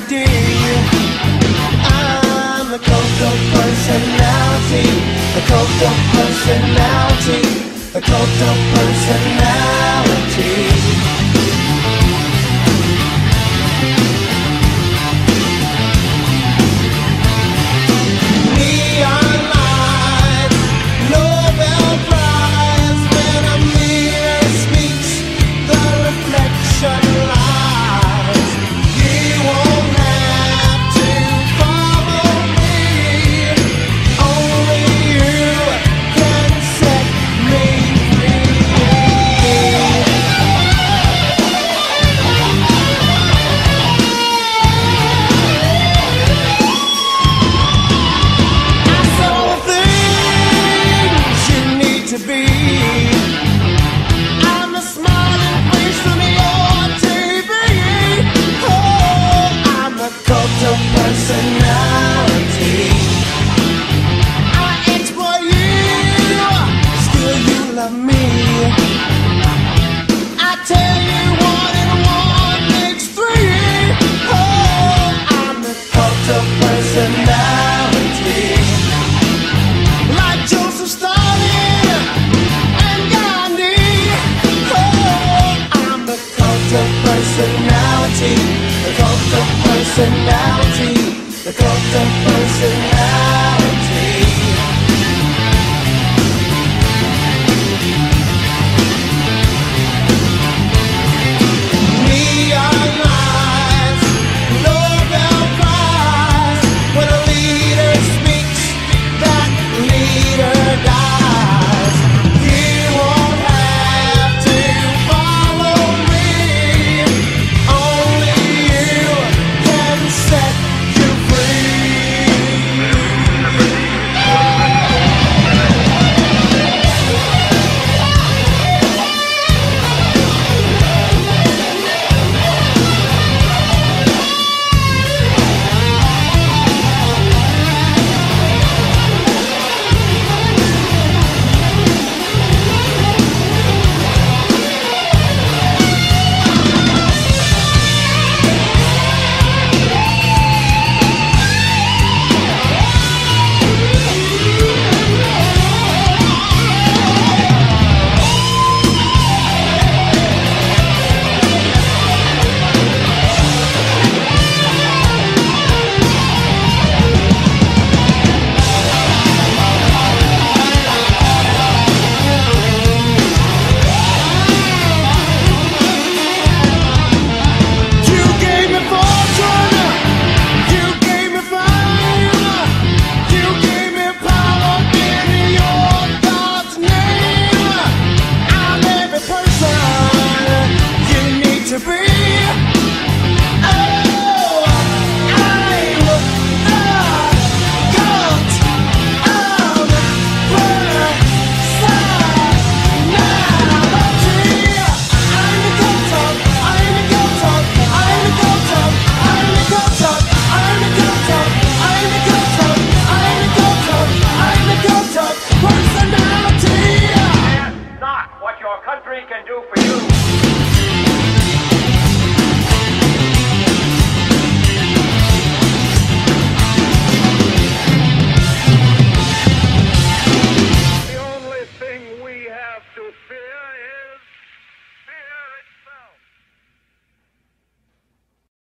the deal. I'm a cult of personality. A cult of personality. A cult of personality. me. I tell you one and one makes three. Oh, I'm the cult of.